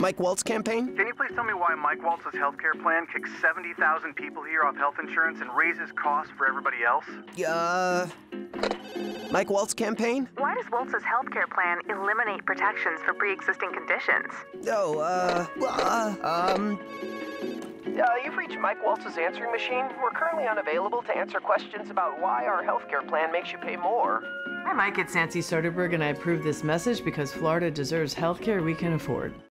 Mike Waltz campaign? Can you please tell me why Mike Waltz's healthcare plan kicks 70,000 people here off health insurance and raises costs for everybody else? Uh. Mike Waltz campaign? Why does Waltz's healthcare plan eliminate protections for pre-existing conditions? Oh, uh, uh, um. Uh, you've reached Mike Waltz's answering machine. We're currently unavailable to answer questions about why our healthcare plan makes you pay more. Hi, Mike. It's Nancy Soderberg, and I approve this message because Florida deserves healthcare we can afford.